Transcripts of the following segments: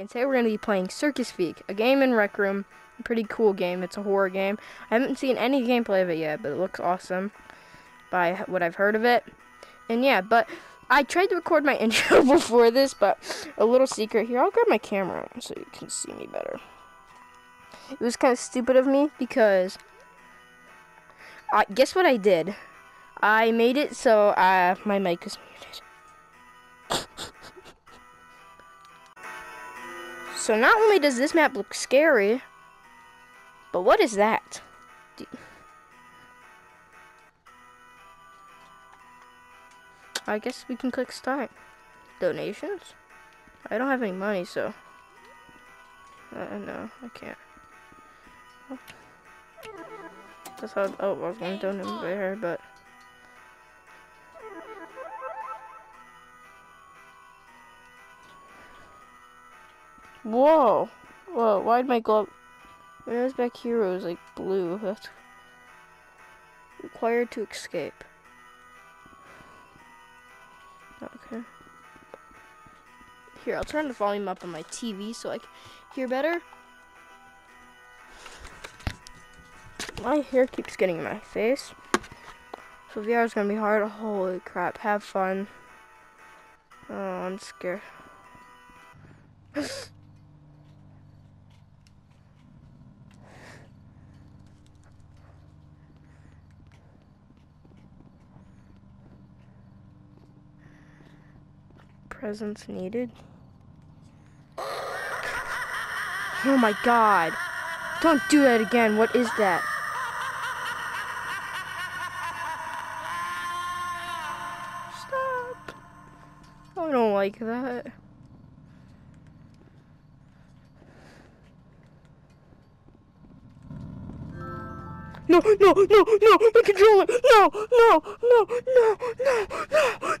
and today we're going to be playing Circus Freak, a game in Rec Room. Pretty cool game. It's a horror game. I haven't seen any gameplay of it yet, but it looks awesome by what I've heard of it. And yeah, but I tried to record my intro before this, but a little secret here. I'll grab my camera so you can see me better. It was kind of stupid of me because I guess what I did. I made it so uh, my mic is muted. So not only does this map look scary, but what is that? I guess we can click start. Donations? I don't have any money, so... Uh, no, I can't. That's how... Oh, I was going to donate there, but... Whoa. Whoa, why'd my glove... When I was back here, it was like blue. That's... Required to escape. Okay. Here, I'll turn the volume up on my TV so I can hear better. My hair keeps getting in my face. So VR is gonna be hard. Holy crap, have fun. Oh, I'm scared. presence needed. Oh my god. Don't do that again. What is that? Stop. I don't like that. No, no, no, no, the controller. No, no, no, no, no, no,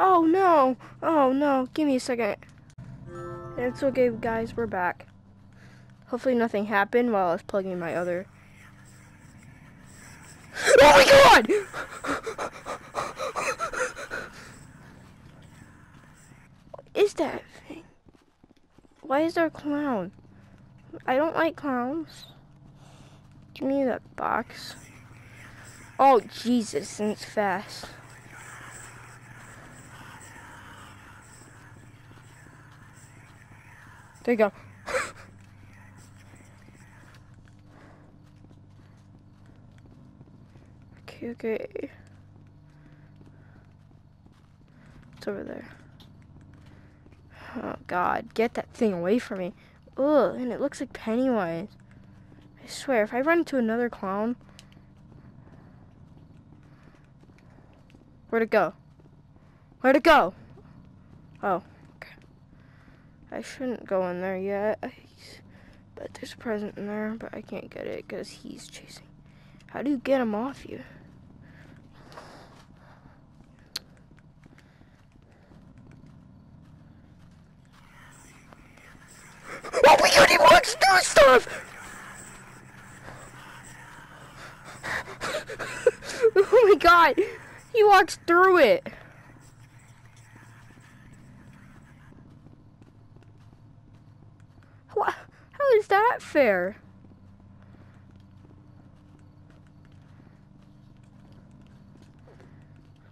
Oh, no, oh, no, give me a second. It's okay, guys, we're back. Hopefully nothing happened while I was plugging my other. Oh my god! What is that thing? Why is there a clown? I don't like clowns. Give me that box. Oh, Jesus, and it's fast. There you go. okay, okay. It's over there. Oh, God. Get that thing away from me. Ugh, and it looks like Pennywise. I swear, if I run into another clown... Where'd it go? Where'd it go? Oh. I shouldn't go in there yet. I bet there's a present in there, but I can't get it because he's chasing. How do you get him off you? Oh my god, he wants to do stuff! oh my god! He walks through it! What? That fair?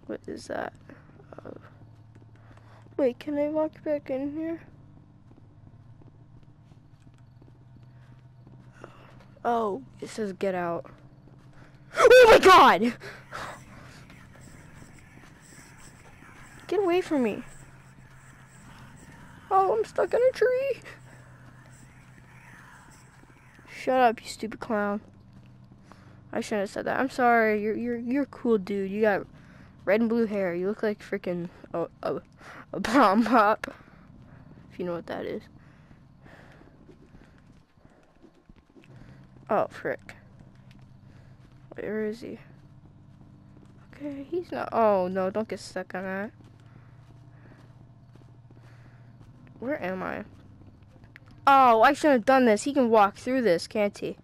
What is that? Oh. Wait, can I walk back in here? Oh, it says get out. Oh my god! Get away from me. Oh, I'm stuck in a tree. Shut up, you stupid clown. I shouldn't have said that. I'm sorry. You're you're you're a cool dude. You got red and blue hair. You look like freaking a a, a bomb pop. If you know what that is. Oh, frick. Where is he? Okay, he's not. Oh, no, don't get stuck on that. Where am I? Oh, I shouldn't have done this. He can walk through this, can't he?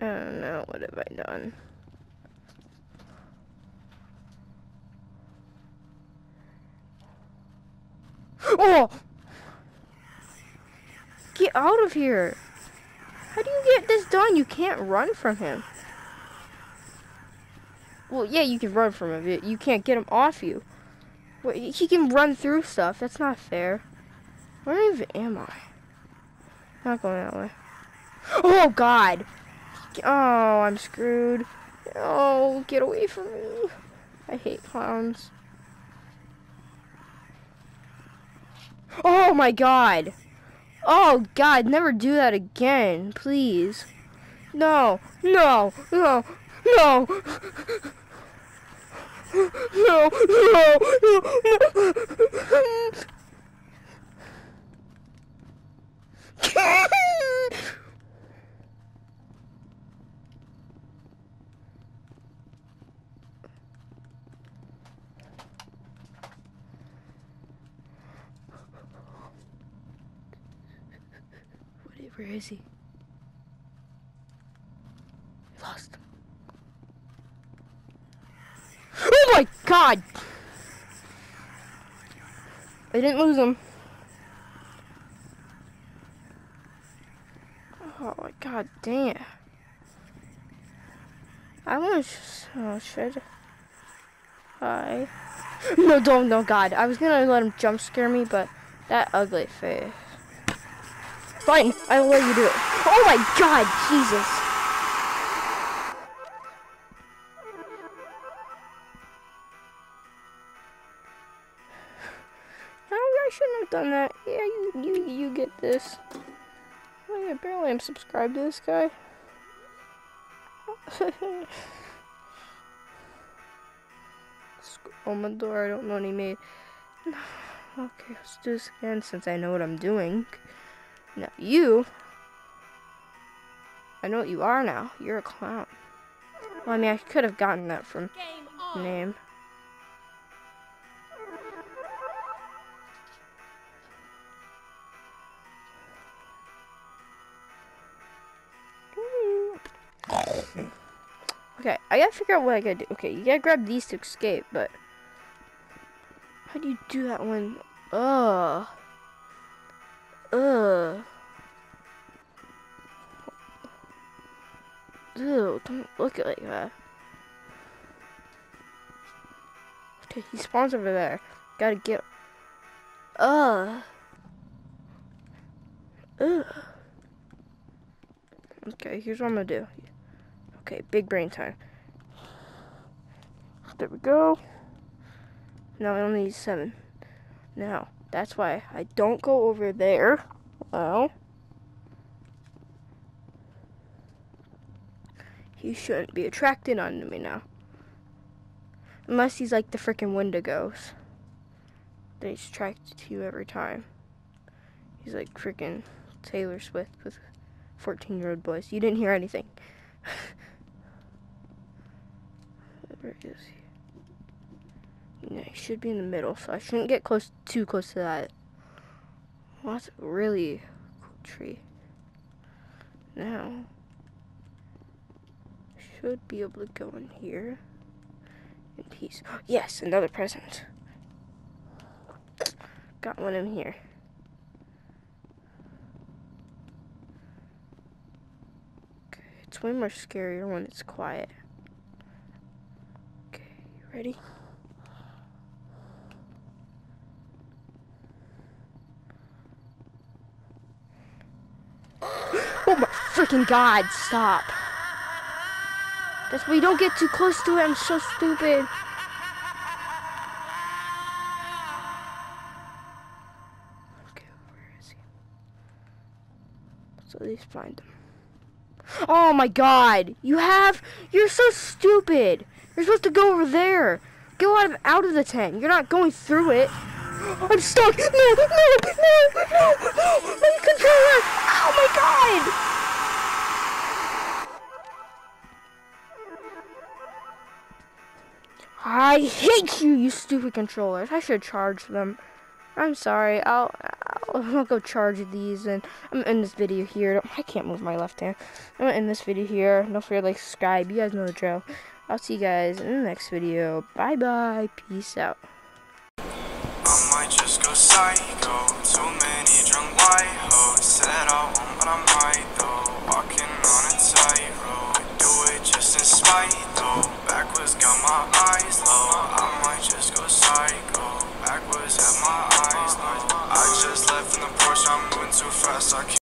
I don't know. What have I done? Oh! Get out of here! How do you get this done? You can't run from him. Well, yeah, you can run from him. You can't get him off you. He can run through stuff. That's not fair. Where even am I? Not going that way. Oh, God! Oh, I'm screwed. Oh, get away from me. I hate clowns. Oh my god. Oh god, never do that again, please. No, no, no, no. No, no, no, Where is he? Lost him. Oh my god! I didn't lose him. Oh my god damn. I want. Oh, should. Hi. No, don't, no, God. I was gonna let him jump scare me, but that ugly face. Fine, I'll let you do it. Oh my god, Jesus. I shouldn't have done that. Yeah, you, you, you get this. Oh, yeah, apparently I'm subscribed to this guy. Oh my door, I don't know what he made. Okay, let's do this again since I know what I'm doing. Now you, I know what you are now. You're a clown. Well, I mean, I could have gotten that from name. Okay, I gotta figure out what I gotta do. Okay, you gotta grab these to escape, but how do you do that when? Ugh. Ugh. Ew, don't look at like that. Okay, he spawns over there. Gotta get. Ugh. Ugh. Okay, here's what I'm gonna do. Okay, big brain time. There we go. Now I only need seven. Now, that's why I don't go over there. Well, he shouldn't be attracted onto me now. Unless he's like the freaking Wendigos. Then he's attracted to you every time. He's like freaking Taylor Swift with 14 year old boys. You didn't hear anything. Where is he? He should be in the middle, so I shouldn't get close too close to that. Well, that's a really cool tree. Now, should be able to go in here in peace. Yes, another present. Got one in here. Okay, it's way more scarier when it's quiet. Okay, ready? Oh my freaking god, stop. That's why don't get too close to it, I'm so stupid. Okay, where is he? Let's at least find him. Oh my god, you have, you're so stupid. You're supposed to go over there. Go out of, out of the tent. You're not going through it. I'm stuck. No, no, no, no, no. My controller. Oh my god. I hate you, you stupid controllers. I should charge them. I'm sorry. I'll, I'll, I'll go charge these, and I'm gonna this video here. I can't move my left hand. I'm gonna this video here. Don't forget to like, subscribe. You guys know the drill. I'll see you guys in the next video. Bye bye. Peace out. I might just